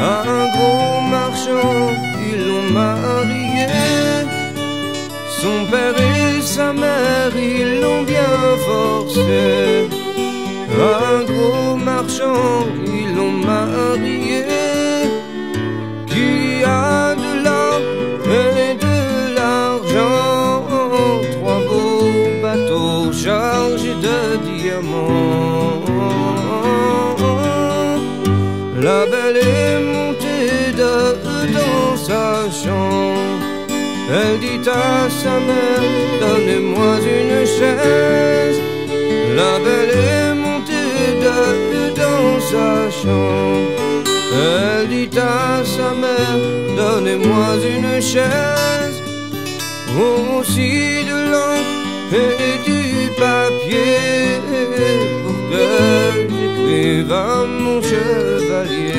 Un gros marchand, ils l'ont marié. Son père et sa mère, ils l'ont bien forcé. Un gros marchand, ils l'ont marié. Qui a de l'or et de l'argent. Trois beaux bateaux chargés de diamants. Belle est montée de dans sa chambre. Elle dit à sa mère, donnez-moi une chaise. La belle est montée de dans sa chambre. Elle dit à sa mère, donnez-moi une chaise. Aussi de l'encre et du papier pour que mon chevalier.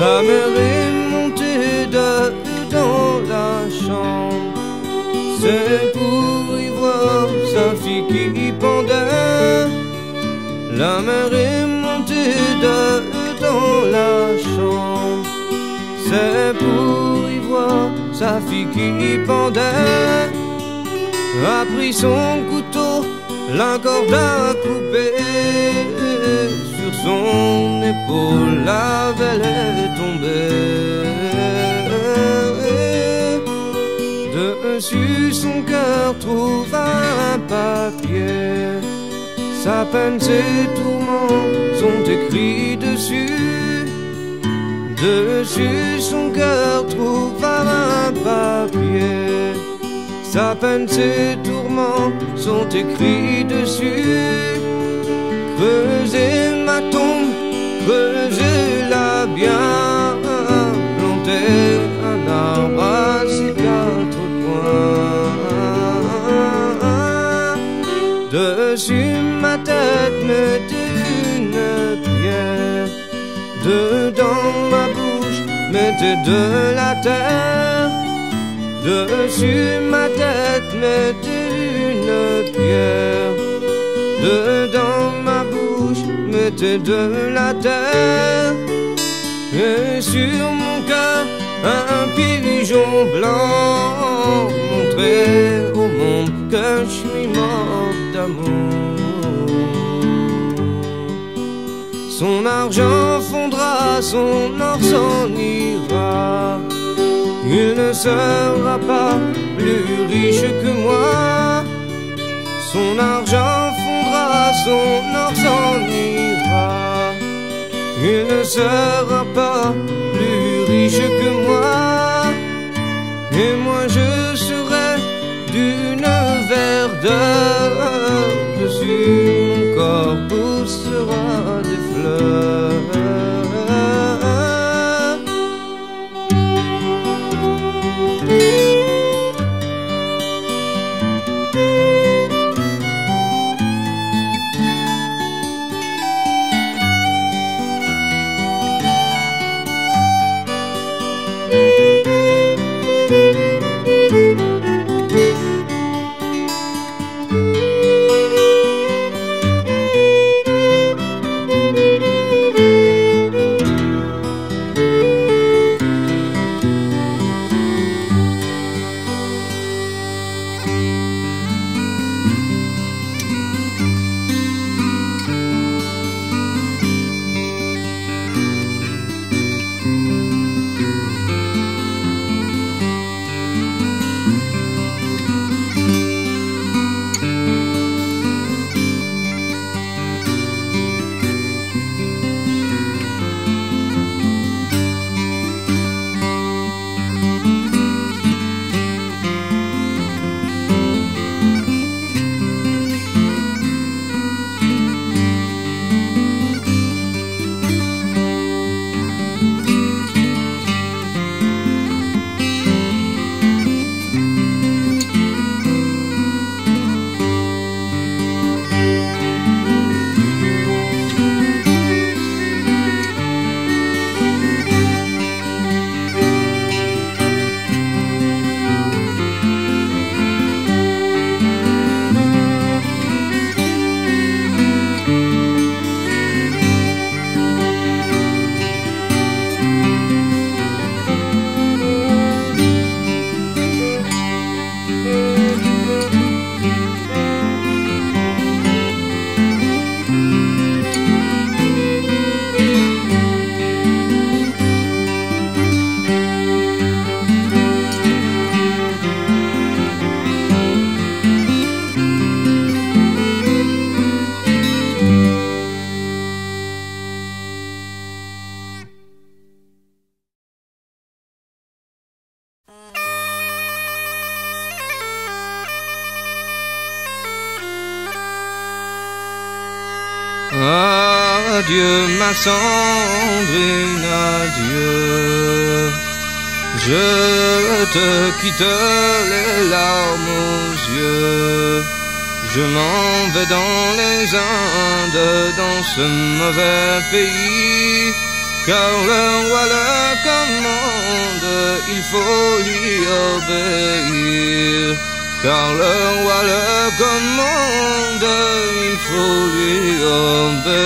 La mère est montée de dans la chambre, c'est pour y voir sa fille qui pendait. La mère est montée de dans la chambre, c'est pour y voir sa fille qui pendait. A pris son couteau, la corde coupé sur son épaule, la belle est tombée. Dessus son cœur trouve un papier. Sa peine, ses tourments sont écrits dessus. Dessus son cœur trouve un papier. Sa peine, ses tourments sont écrits dessus. Creusez ma tombe, creusez-la bien. Plantez un arbre à ses quatre coins. Dessus ma tête, mettez une pierre. Dedans ma bouche, mettez de la terre. Dessus ma tête, mettez une pierre. Dedans ma bouche, mettez de la terre. Et sur mon cœur, un pigeon blanc. Montrez au monde que je suis mort d'amour. Son argent fondra, son or s'en ira. Il ne sera pas plus riche que moi. Son argent fondra, son or s'en ira. Il ne sera pas plus riche que moi. Et moi je serai d'une verdeur. Dessus mon corps poussera des fleurs. Sandrine, adieu. Je te quitte les larmes aux yeux. Je m'en vais dans les Indes, dans ce mauvais pays. Car le roi le commande, il faut lui obéir. Car le roi le commande, il faut lui obéir.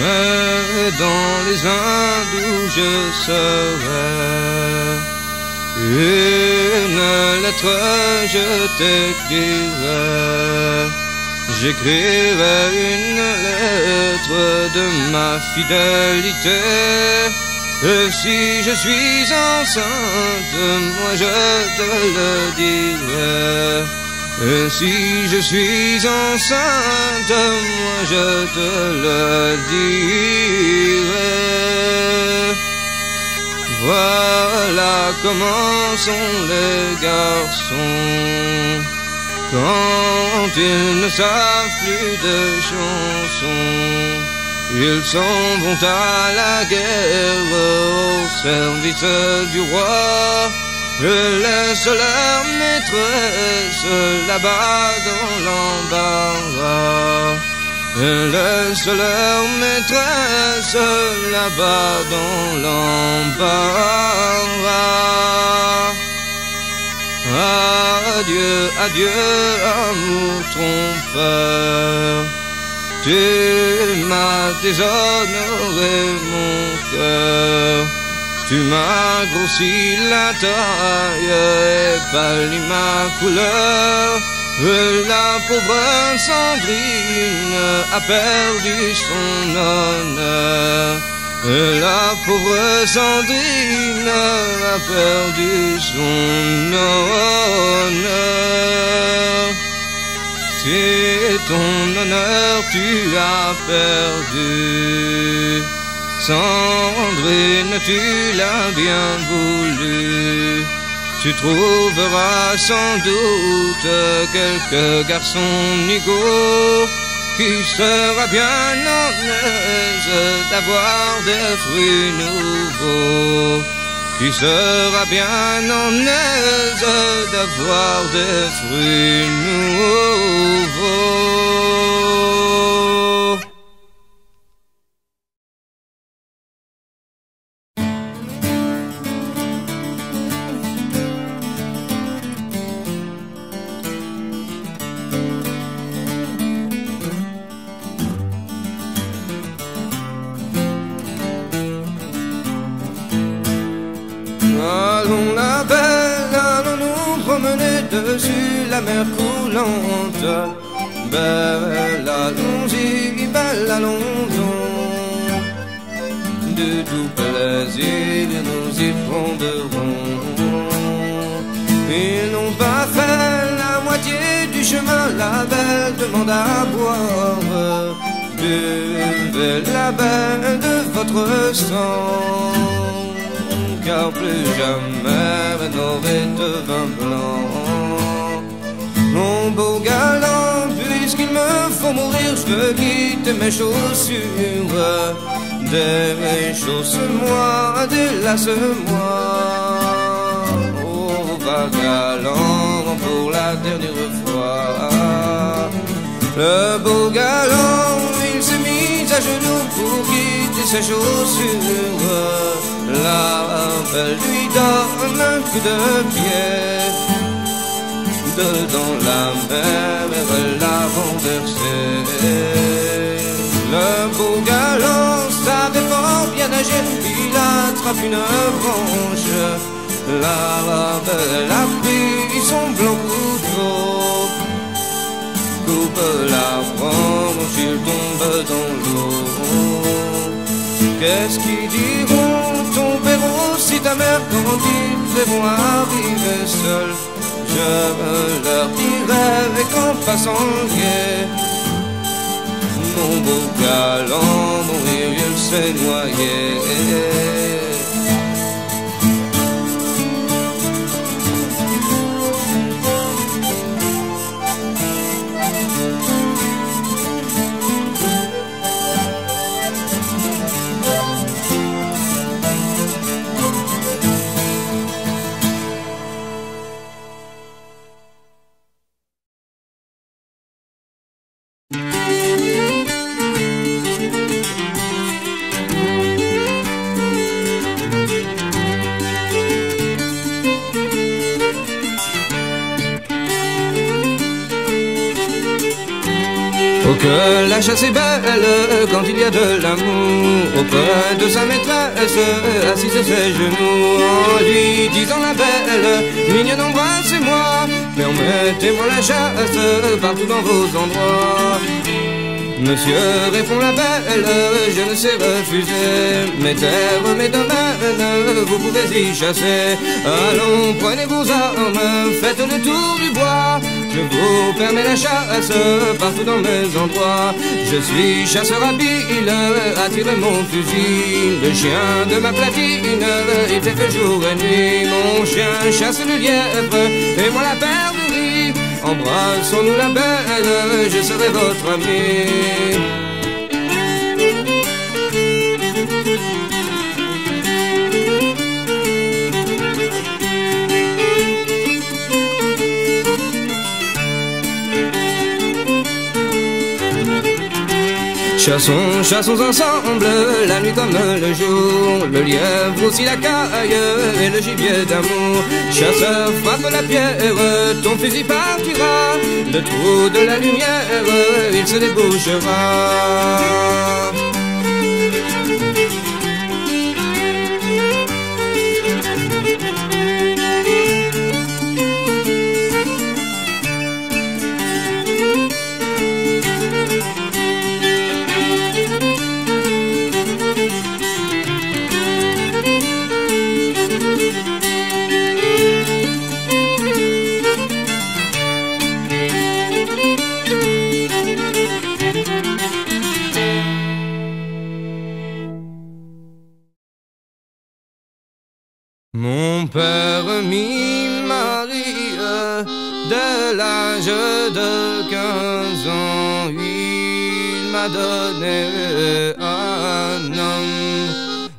Mais dans les Indes où je serai, une lettre je t'écrirai. J'écrirai une lettre de ma fidélité. Si je suis enceinte, moi je te le dirai. Si je suis enceinte, moi je te le dirai. Voilà comment sont les garçons quand ils ne savent plus de chansons. Ils s'en vont à la guerre au service du roi. Et laissent leur maîtresse là-bas dans l'embarras. Et laissent leur maîtresse là-bas dans l'embarras. Adieu, adieu, amour trompeur. Tu m'as déshonoré mon cœur. Tu m'as grossi la taille et pâli ma couleur. La pauvre Sandrine a perdu son honneur. La pauvre Sandrine a perdu son honneur. Si ton honneur tu as perdu, Sandrine tu l'as bien voulu? Tu trouveras sans doute quelques garçons nigauds qui sera bien en aise d'avoir des fruits nouveaux. Qui sera bien en aise d'avoir des fruits nouveaux. Belle, allons-y, belle, allons-y. De tout plaisir, nous y prendrons. Ils n'ont pas fait la moitié du chemin, la belle demande à boire. Buvez la belle de votre sang car plus jamais n'aurez de vin blanc. Mon beau galant, puisqu'il me faut mourir, je veux quitter mes chaussures. Déchausse-moi, délace-moi. Oh, galant, pour la dernière fois. Le beau galant, il s'est mis à genoux pour quitter ses chaussures. La belle lui donne un coup de pied. Dedans la mer, l'a renversé. Le beau galant savait fort bien nager, il attrape une branche. La belle a pris son blanc couteau coupe la branche, il tombe dans l'eau. Qu'est-ce qu'ils diront? Ton père aussi ta mère quand ils verront arriver seuls Je leur dirai qu'en passant guet Mon beau galant, mourir, il s'est noyé la chasse est belle quand il y a de l'amour Auprès de sa maîtresse assise à ses genoux En lui disant la belle, mignonne embrassez-moi Permettez-moi la chasse partout dans vos endroits. Monsieur, répond la belle, je ne sais refuser Mes terres, mes domaines, vous pouvez y chasser. Allons, prenez vos armes, faites le tour du bois Je vous permets la chasse partout dans mes endroits. Je suis chasseur habile, attirez mon fusil. Le chien de ma platine, il fait jour et nuit. Mon chien chasse le lièvre, et moi la perdrix Embrassons-nous la belle, je serai votre ami. Chassons, chassons ensemble, la nuit comme le jour, le lièvre aussi la caille et le gibier d'amour. Chasseur, frappe la pierre, ton fusil partira, le trou de la lumière, il se débouchera. Père m'y marie dès l'âge de quinze ans. Il m'a donné un homme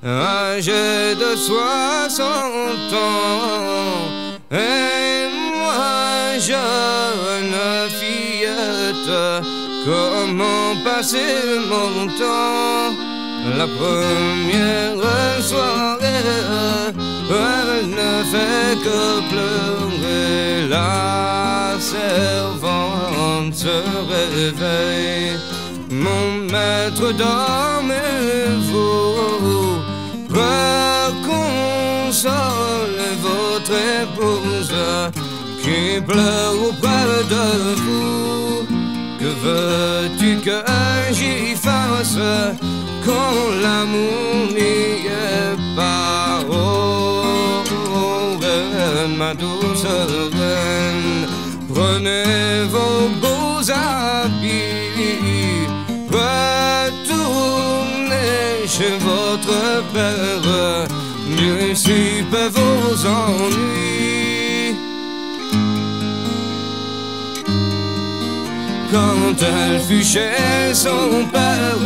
âgé de soixante ans. Et moi, jeune fillette, comment passer mon temps? La première soirée elle ne fait que pleurer. La servante se réveille. Mon maître dormez-vous? Reconcole votre épouse qui pleure auprès de vous. Que veux-tu que j'y fasse quand l'amour n'y est pas? Oh, ma douce reine, prenez vos beaux habits, retournez chez votre père, dissipez vos ennuis. Quand elle fut chez son père,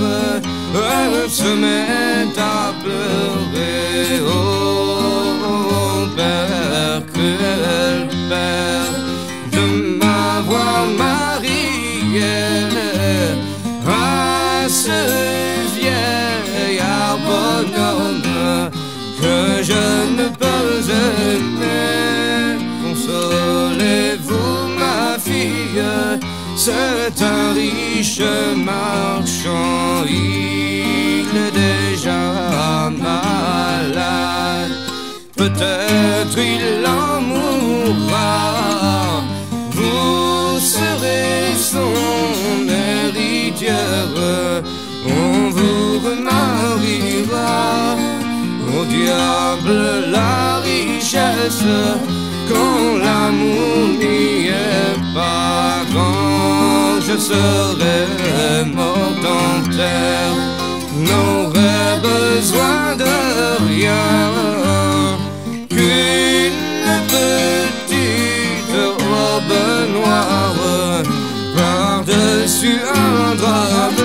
elle se met à pleurer. Oh, père, cruel père, de m'avoir marié à ce vieillard bonhomme que je ne peux aimer. Consolez-vous, ma fille. C'est un riche marchand, il est déjà malade. Peut-être il en mourra, vous serez son héritière, on vous remariera. Au diable la richesse, quand l'amour n'y est pas. Quand je serai mort en terre, n'aurai besoin de rien petite robe noire par-dessus un drap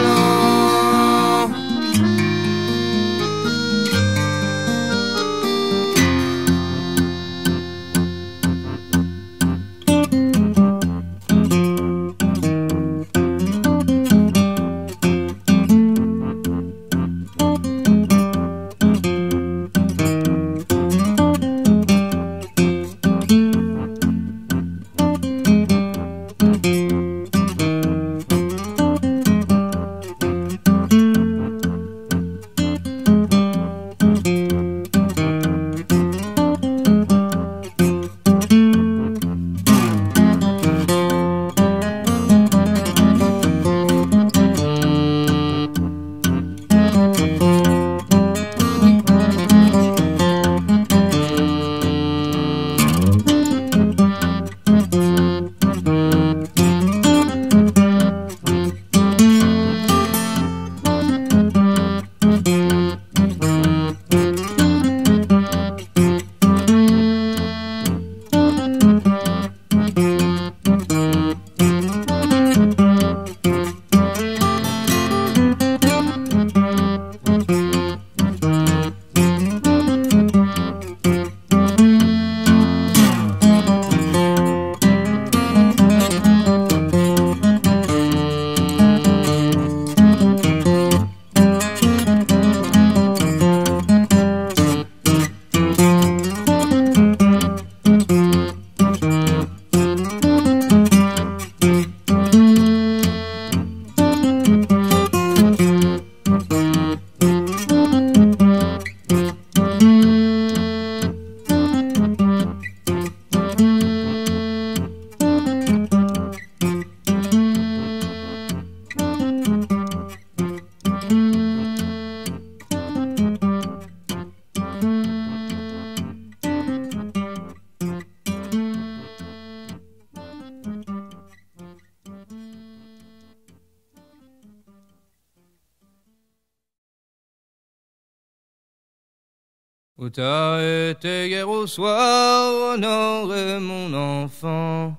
T'as été hier au soir, honoré mon enfant.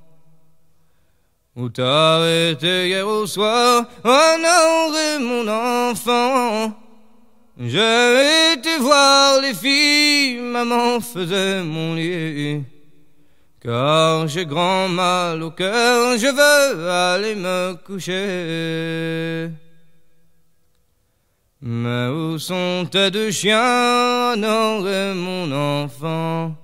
T'as été hier au soir, honoré mon enfant. J'ai été voir les filles, maman faisait mon lit. Car j'ai grand mal au cœur, je veux aller me coucher. Mais où sont tes deux chiens, honoré mon enfant?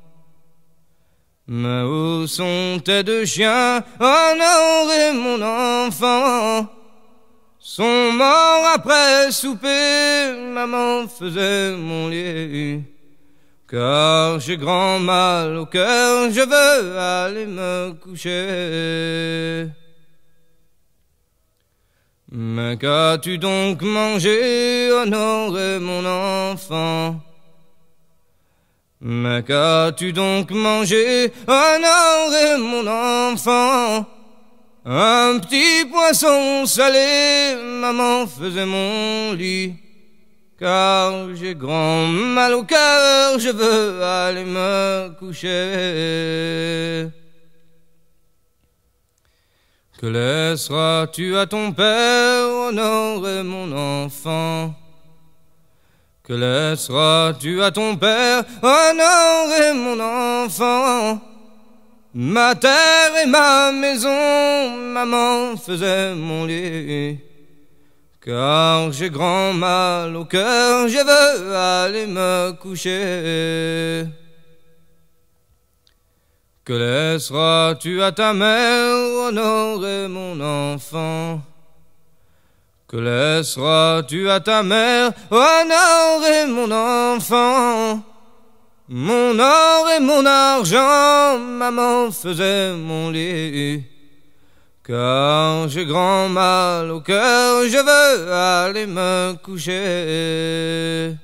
Mais où sont tes deux chiens, honoré mon enfant? Sont morts après souper, maman faisait mon lit. Car j'ai grand mal au cœur, je veux aller me coucher. Mais qu'as-tu donc mangé, honoré mon enfant? Mais qu'as-tu donc mangé, honoré mon enfant? Un petit poisson salé, maman faisait mon lit. Car j'ai grand mal au cœur, je veux aller me coucher. Que laisseras-tu à ton père, honorer mon enfant? Que laisseras-tu à ton père, honorer mon enfant? Ma terre et ma maison, maman faisait mon lit. Car j'ai grand mal au cœur, je veux aller me coucher. Que laisseras-tu à ta mère, honorer mon enfant? Que laisseras-tu à ta mère, honorer mon enfant? Mon or et mon argent, maman faisait mon lit. Car j'ai grand mal au cœur, je veux aller me coucher.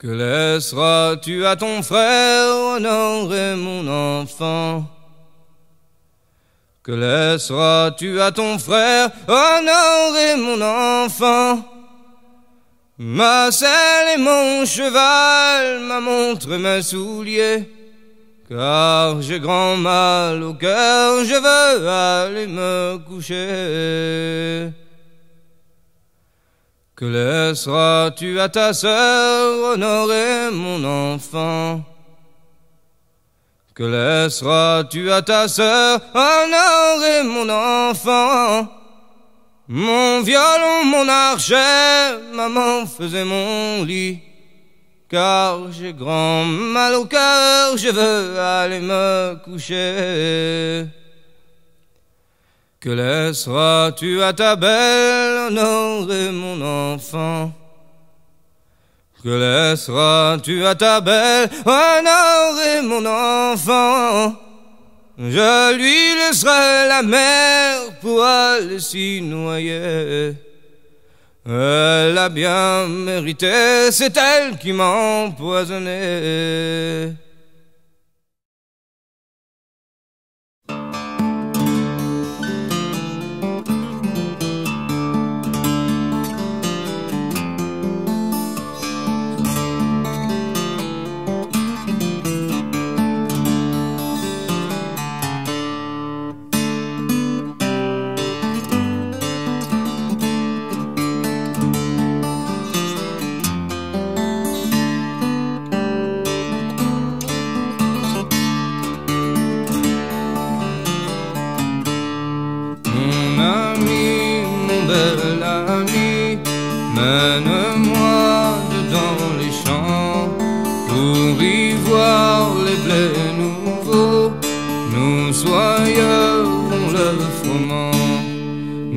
Que laisseras-tu à ton frère, honorer mon enfant? Que laisseras-tu à ton frère, honorer mon enfant? Ma selle et mon cheval, ma montre mes souliers. Car j'ai grand mal au cœur, je veux aller me coucher. Que laisseras-tu à ta sœur honorer mon enfant? Que laisseras-tu à ta sœur honorer mon enfant? Mon violon, mon archet, maman faisait mon lit. Car j'ai grand mal au cœur, je veux aller me coucher. Que laisseras-tu à ta belle, honorer mon enfant Que laisseras-tu à ta belle, honorer mon enfant? Je lui laisserai la mer pour aller s'y noyer. Elle a bien mérité, c'est elle qui m'a empoisonné.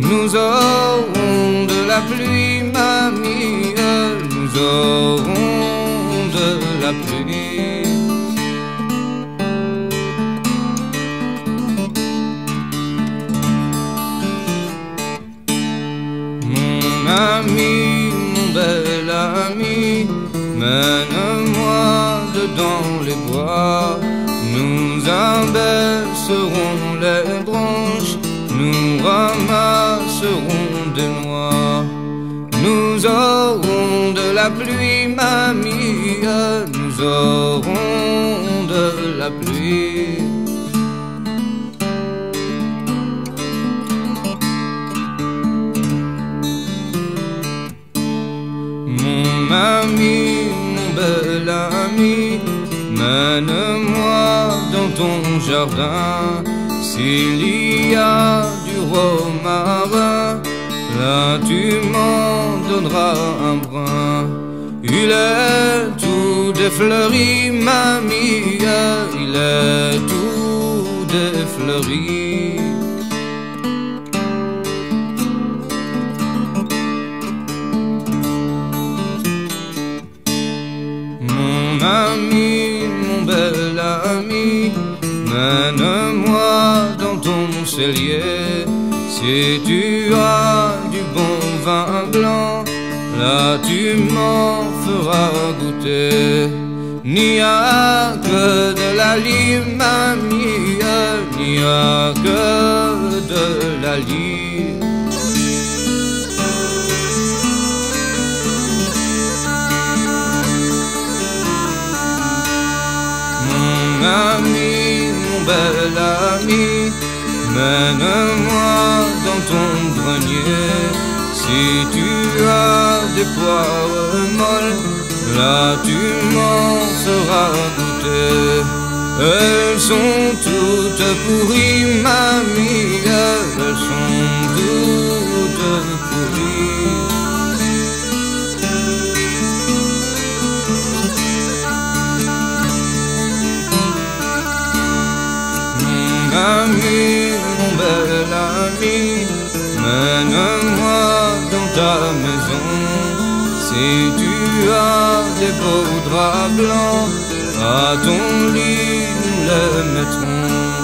Nous aurons de la pluie, mamie, nous aurons de la pluie. Mon ami, mon bel ami, mène-moi dedans les bois, nous abaisserons Nous aurons de la pluie, mamie, nous aurons de la pluie. Mon ami, mon bel ami, mène-moi dans ton jardin. S'il y a du romarin là tu m'en donneras un brin. Il est tout défleuri, mamie, il est tout défleuri. Mon ami, mon bel ami, mène-moi dans ton cellier. Si tu as vin blanc, là tu m'en feras goûter. N'y a que de la lime, mamie, n'y a que de la lime. Mon ami, mon bel ami, mène-moi dans ton grenier. Si tu as des poires molles, là tu m'en feras goûter. Elles sont toutes pourries, mamie, elles sont toutes Si tu as des beaux draps blancs, à ton lit nous les mettrons.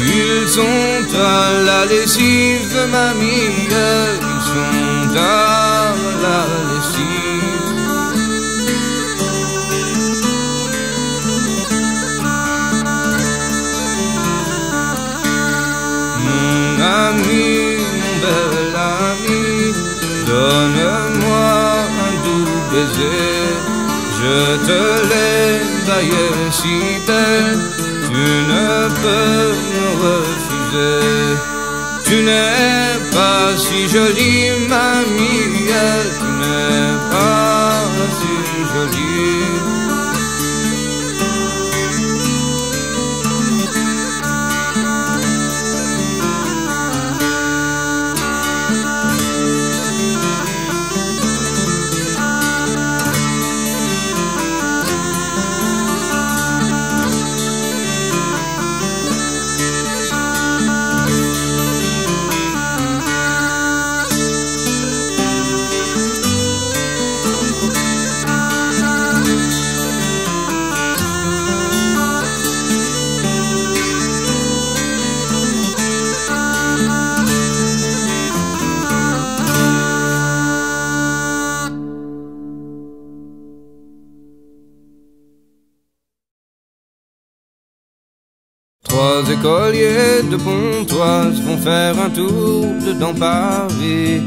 Ils sont à la lessive, mamie, ils sont à la lessive. Mon ami, donne-moi un doux baiser. Je te l'ai taillé si belle, tu ne peux me refuser. Tu n'es pas si jolie, mamie, tu n'es pas si jolie. Écoliers de Pontoise vont faire un tour dedans Paris.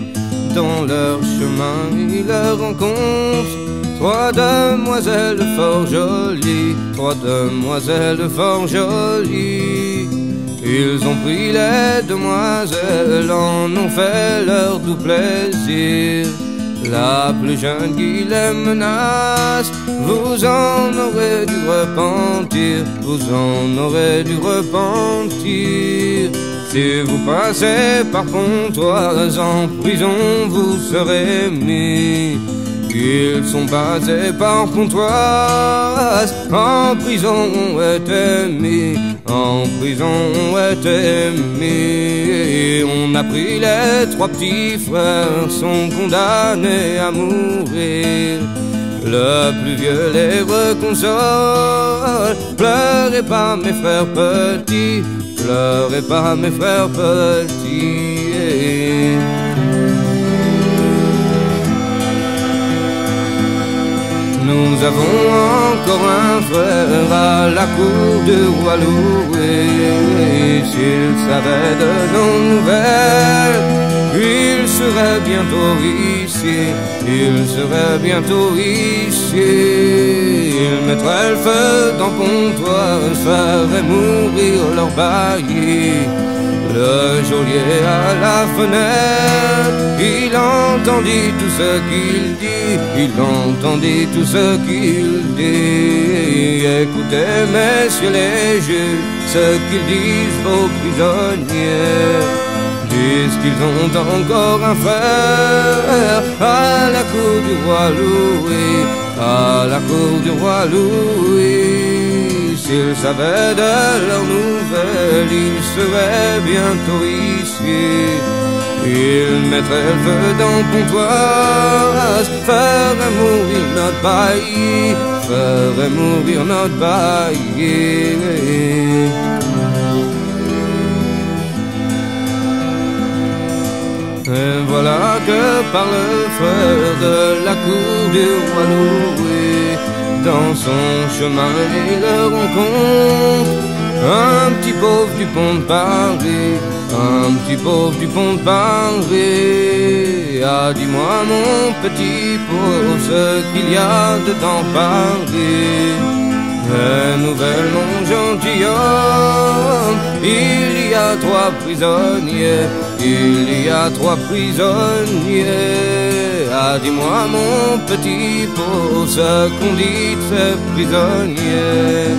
Dans leur chemin, ils rencontrent trois demoiselles fort jolies, trois demoiselles fort jolies. Ils ont pris les demoiselles, en ont fait leur doux plaisir. La plus jeune qui les menace, vous en aurez dû vous en aurez dû repentir. Si vous passez par Pontoise en prison, vous serez mis. Ils sont basés par Pontoise, en prison été mis, en prison été mis. On a pris les trois petits frères, sont condamnés à mourir. Le plus vieux les reconsole, pleurez pas mes frères petits, pleurez pas mes frères petits. Nous avons encore un frère à la cour de roi Louis. S'il savait de nos nouvelles, il serait bientôt ici, il serait bientôt ici. Il mettrait le feu dans Pontoise, ferait mourir leur bailli. Le geôlier à la fenêtre, il entendit tout ce qu'il dit, il entendit tout ce qu'il dit. Écoutez, messieurs les juges, ce qu'ils disent aux prisonniers. Disent qu'ils ont encore un frère à la cour du roi Louis, à la cour du roi Louis? S'ils savaient de leurs nouvelles, ils seraient bientôt ici. Ils mettraient le feu dans Pontoise, feraient mourir notre bailli, feraient mourir notre bailli. Voilà que par le frère de la cour du roi Louis, dans son chemin il rencontre un petit pauvre du pont de Paris, un petit pauvre du pont de Paris. Ah, dis-moi mon petit pauvre ce qu'il y a dedans Paris. Et nouvelle mon gentilhomme, il y a trois prisonniers, il y a trois prisonniers. Ah, dis-moi mon petit pauvre ce qu'on dit de ces prisonniers.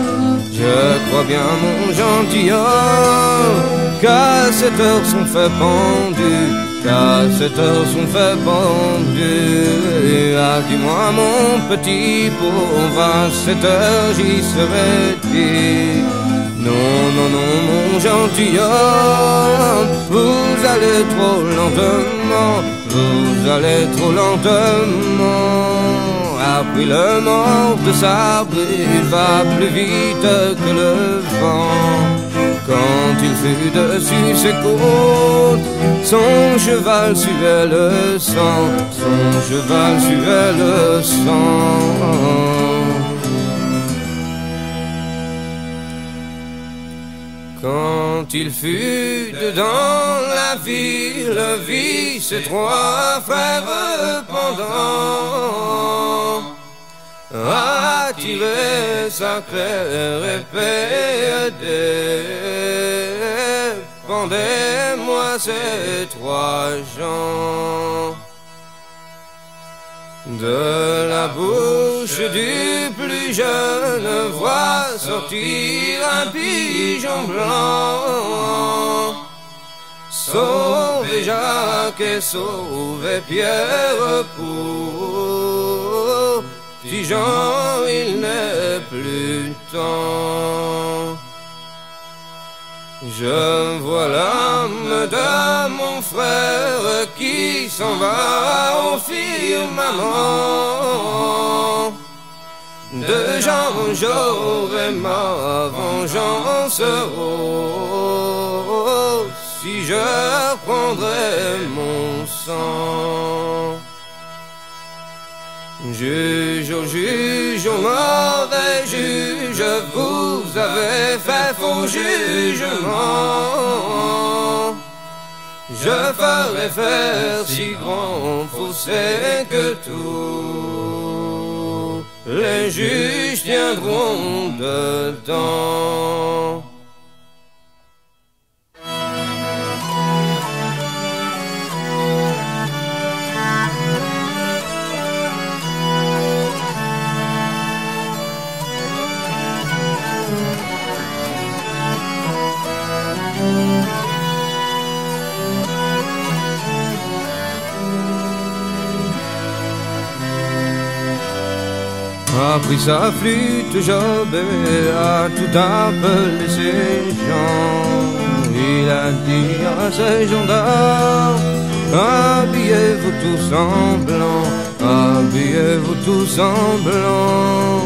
Je crois bien mon gentilhomme qu'à cette heure sont fait pendus, qu'à cette heure sont fait pendus. Ah, dis-moi mon petit pauvre, à cette heure j'y serai. Non, non, non, mon gentilhomme, vous allez trop lentement, vous allez trop lentement. Après le mort de sabre, il va plus vite que le vent. Quand il fut dessus ses côtes, son cheval suivait le sang, son cheval suivait le sang. Quand il fut dedans la ville, vit ses trois frères pendant a tiré sa claire épée Pendez-moi ces trois gens de la bouche du plus jeune voit sortir un pigeon blanc. Sauvez Jacques et sauvez Pierre pour Jean, il n'est plus temps. Je vois l'âme de mon frère qui s'en va au firmament. De Jean, j'aurai ma vengeance. Oh, si je prendrais mon sang. Juge, oh juge, oh mauvais juge, vous avez fait faux jugement. Je ferai faire si grand fossé que tous les juges tiendront dedans. A pris sa flûte, Jobé a tout appelé ses gens. Il a dit à ses gendarmes, habillez-vous tous en blanc, habillez-vous tous en blanc.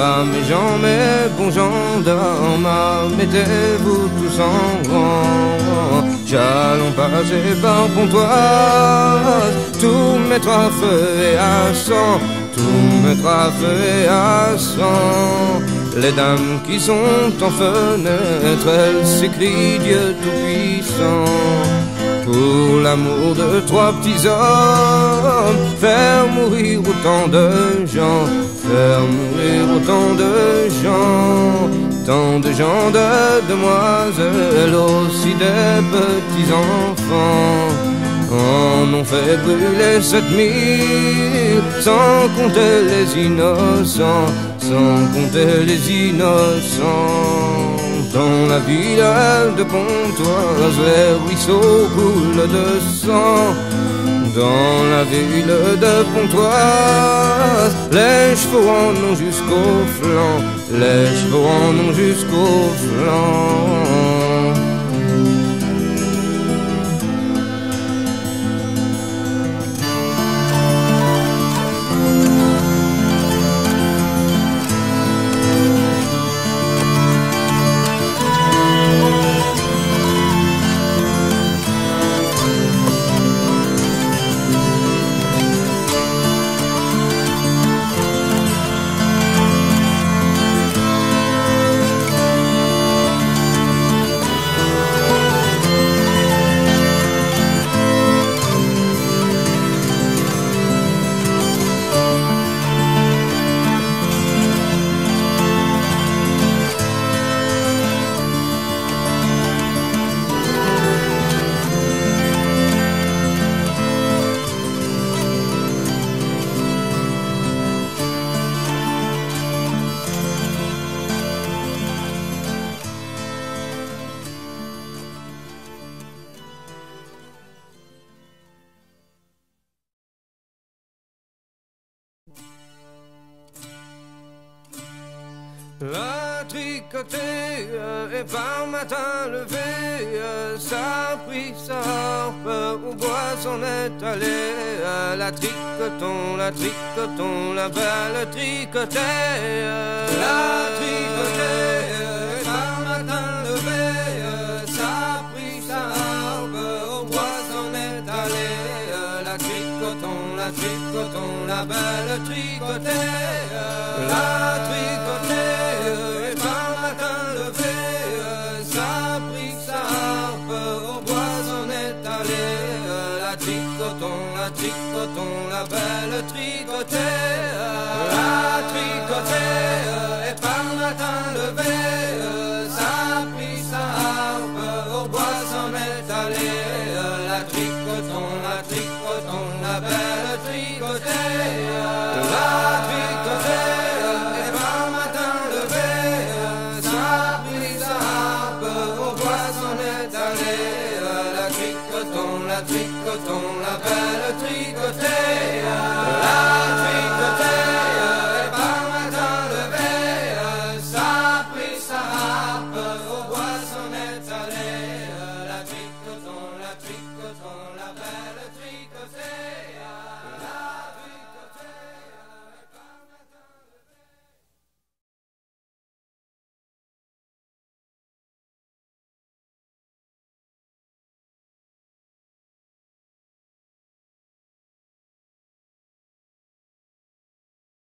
Ah mes gens, mes bons gendarmes, mettez-vous tous en rang. J'allons passer par Pontoise, tout mettre à feu et à sang tout feu et à sang. Les dames qui sont en fenêtre, elles s'écrient Dieu tout-puissant. Pour l'amour de trois petits hommes, faire mourir autant de gens, faire mourir autant de gens, tant de gens, de demoiselles, aussi des petits enfants. On ont fait brûler sept mille, sans compter les innocents, sans compter les innocents. Dans la ville de Pontoise, les ruisseaux coulent de sang. Dans la ville de Pontoise, les chevaux en ont jusqu'au flanc, les chevaux en ont jusqu'au flanc. Matin levé, ça a sa harpe, au bois s'en est allé. La tricoton, la tricoton, la belle tricotée. La tricotée et par matin levé, ça a sa harpe, au bois s'en est allé. La tricoton, la tricoton, la belle tricotée. La tricotée. la belle tricotée, la tricotée,